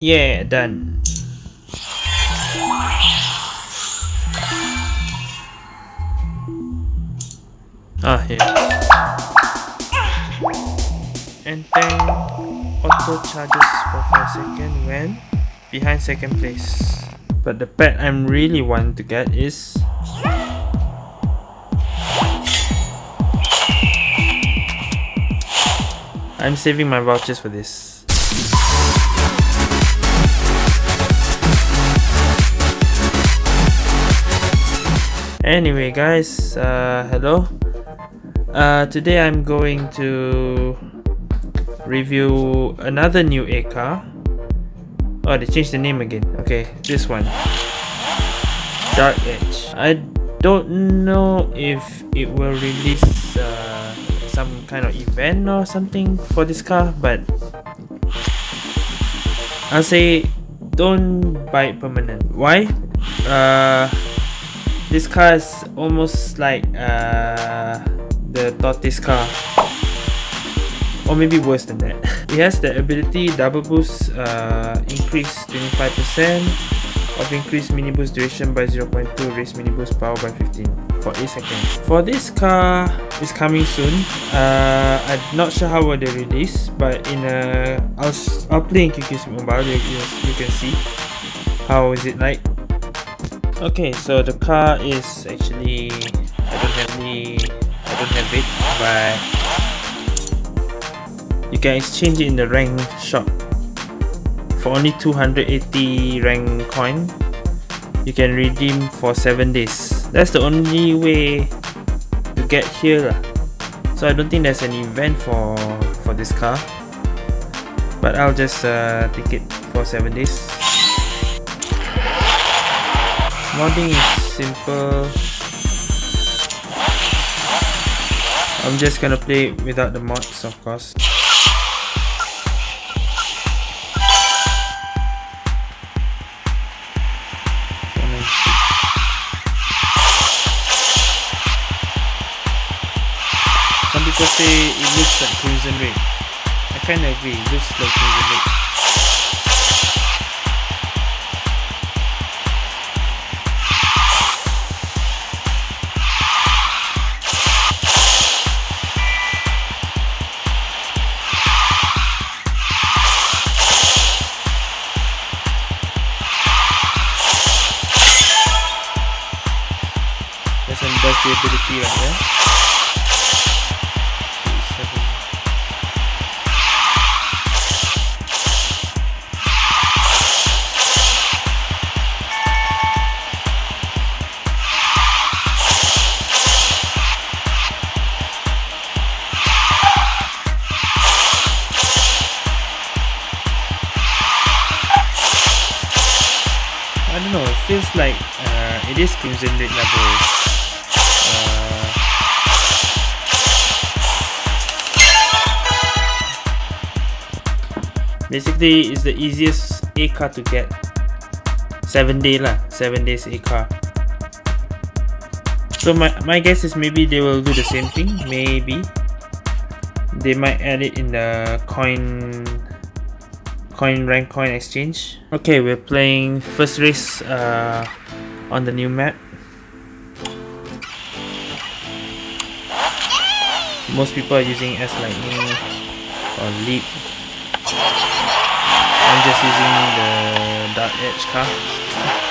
Yeah, done. Ah, here. And then auto charges for 5 seconds when behind second place. But the pet I'm really want to get is I'm saving my vouchers for this. Anyway guys, uh, hello. Uh, today I'm going to review another new A car. Oh, they changed the name again. Okay, this one. Dark Edge. I don't know if it will release uh, some kind of event or something for this car, but I'll say don't buy it permanent. Why? Uh, this car is almost like uh, the tortoise car. Or maybe worse than that. It has the ability double boost uh, increase 25% of increased mini boost duration by 0.2 raise mini boost power by 15 for 8 seconds. For this car is coming soon. Uh, I'm not sure how will they release but in a I'll, I'll play in QQ mobile you, you, you can see how is it like okay so the car is actually I don't have any I don't have it but you can exchange it in the rank shop. For only 280 rank coin you can redeem for 7 days. That's the only way to get here so I don't think there's an event for for this car. But I'll just uh, take it for 7 days modding is simple I'm just gonna play without the mods of course Some people say it looks like Crimson Raid. I kinda agree, it looks like Crimson Raid. Ability right. I don't know, it feels like uh, it is Crimson level. Basically, it's the easiest A car to get. 7 day lah, 7 days A car. So my, my guess is maybe they will do the same thing, maybe. They might add it in the coin coin rank coin exchange. Okay, we're playing first race uh, on the new map. Most people are using S Lightning or Leap. I'm just using the Dark Edge car.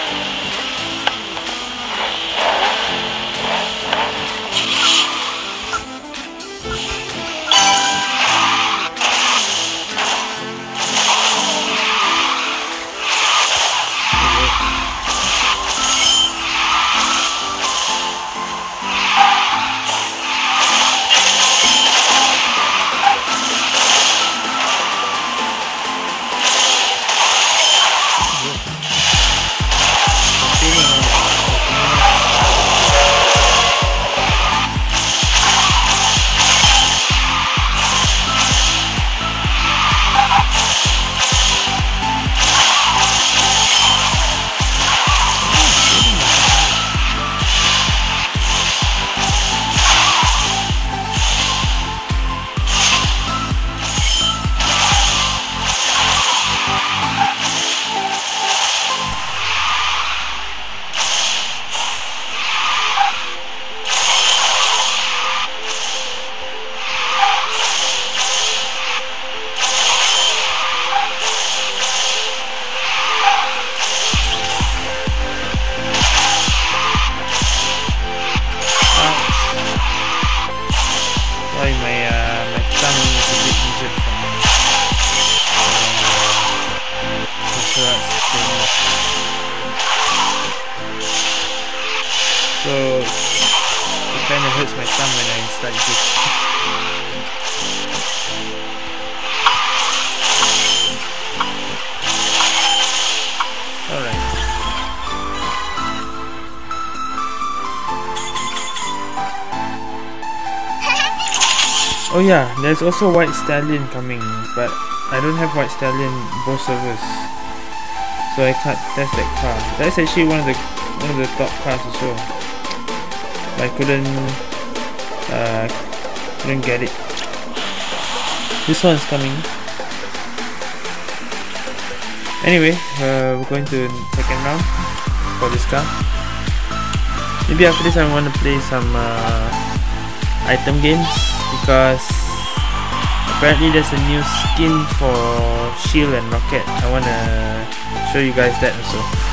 Oh yeah, there's also White Stallion coming, but I don't have White Stallion both servers. So I can't test that car. That's actually one of the one of the top cars as well. I couldn't uh, couldn't get it. This one's coming. Anyway, uh, we're going to second round for this car. Maybe after this I want to play some uh, item games because apparently there's a new skin for Shield and Rocket. I want to show you guys that also.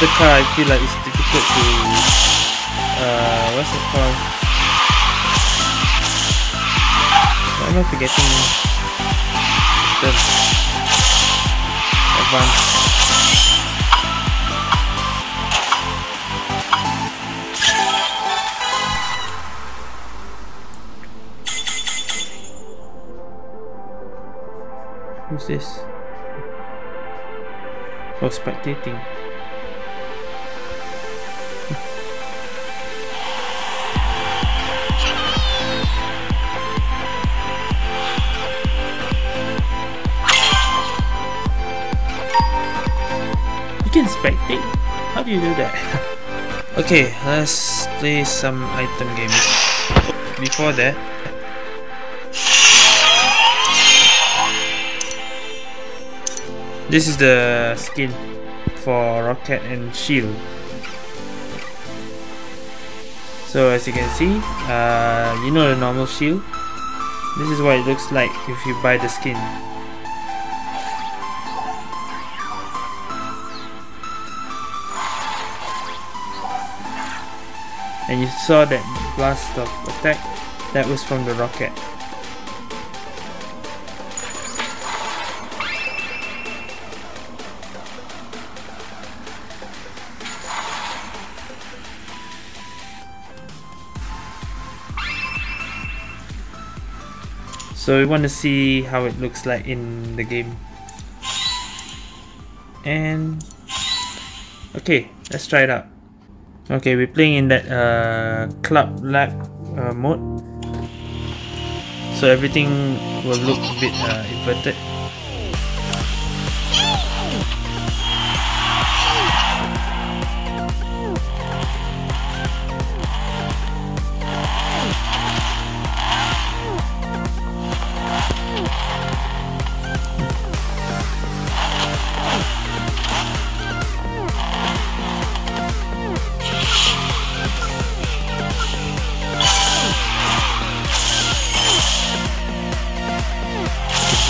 Another car I feel like it's difficult to uh, what's it called why am I forgetting the advanced Who's this? Oh, spectating. Spectate? How do you do that? okay, let's play some item games. Before that, this is the skin for Rocket and Shield. So as you can see, uh, you know the normal shield. This is what it looks like if you buy the skin. And you saw that blast of attack that was from the rocket So we want to see how it looks like in the game. And okay, let's try it out. Okay, we're playing in that uh, club lab uh, mode. So everything will look a bit uh, inverted.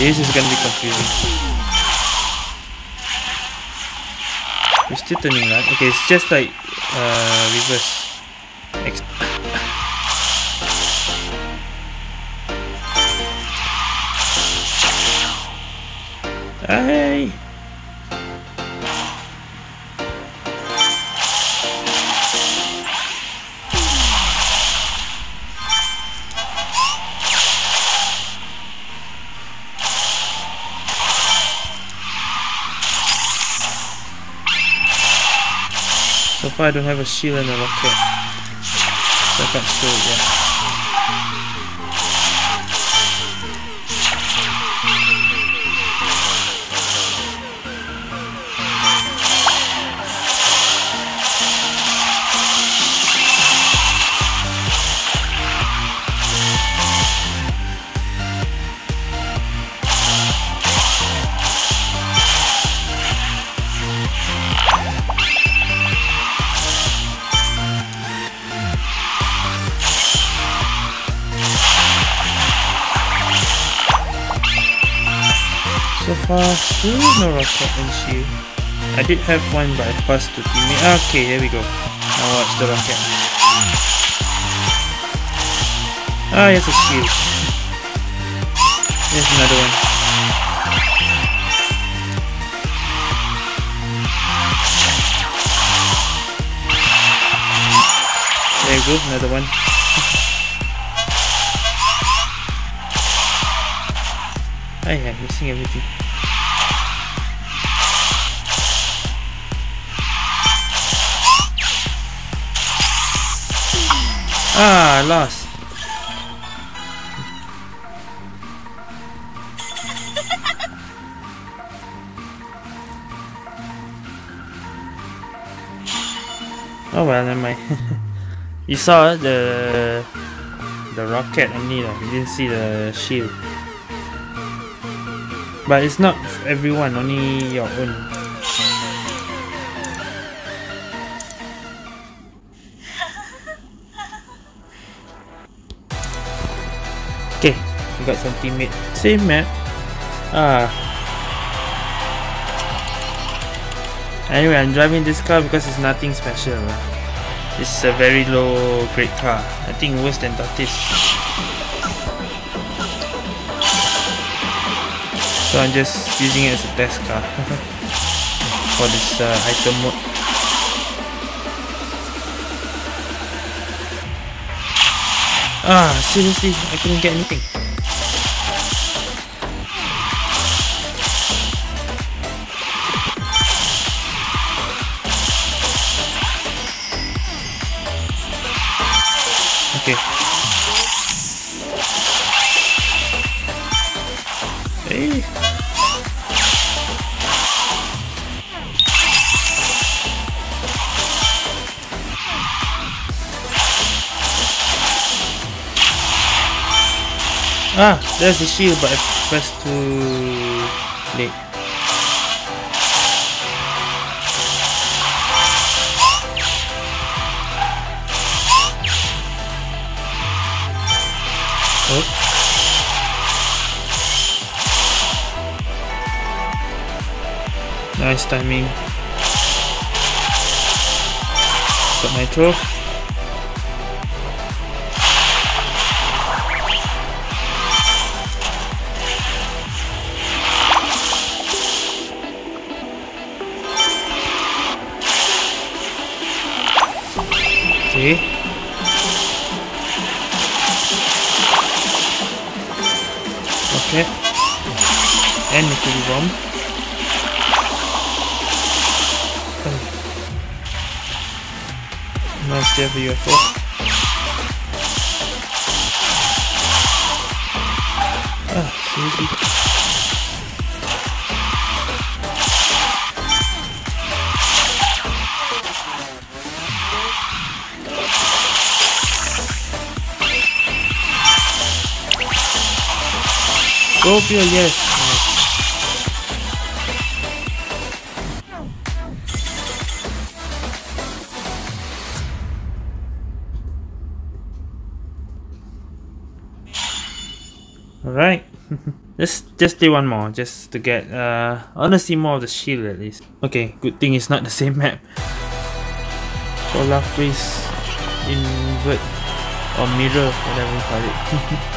This is gonna be confusing. We're still turning right? Okay, it's just like uh, reverse. Ex! So far I don't have a shield and a rocket. So I can't show it yet. Far, no rocket shield. I did have one but I passed to teammate. Okay, here we go. Now watch the rocket. Ah, here's a shield. There's another one. There you go, another one. I am missing everything. Ah, I lost. oh well, never mind. you saw the the rocket only, lah. you didn't see the shield. But it's not everyone, only your own. We got some teammate. Same map. Ah. Anyway, I'm driving this car because it's nothing special. It's a very low grade car. I think worse than Tortoise. So I'm just using it as a test car for this uh, item mode. Ah, seriously, I couldn't get anything. Ah, there's the shield, but I pressed too late. Oh. Nice timing. Got nitro. See? Nice there for UFO. Ah, seriously. Scorpio, yes. Just do one more, just to get, uh, I wanna see more of the shield at least. Okay, good thing it's not the same map. Solar freeze, invert, or mirror, whatever you call it.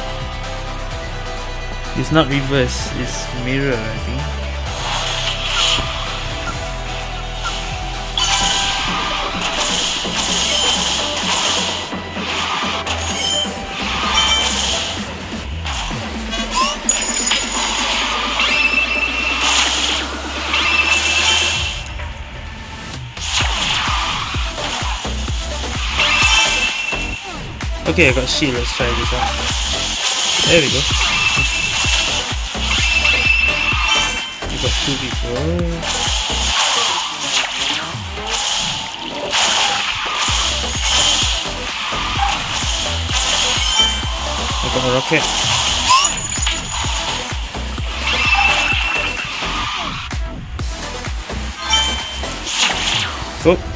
It's not reverse, it's mirror I think. Okay, I got shield. Let's try this out. There we go. We got two people. I got a rocket. Oh,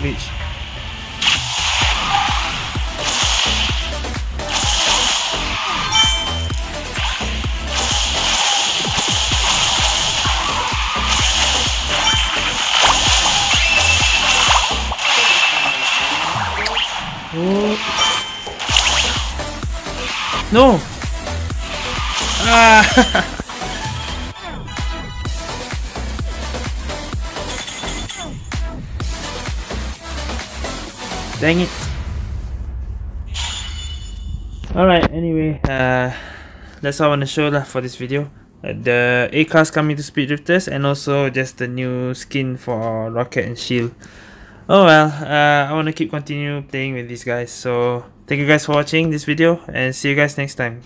Ah, can't reach. Oh. No! Ah! Dang it. Alright, anyway, uh, that's all I want to show lah for this video. Uh, the A-Cars coming to Speed Drifters and also just the new skin for Rocket and Shield. Oh well, uh, I want to keep continue playing with these guys. So, thank you guys for watching this video and see you guys next time.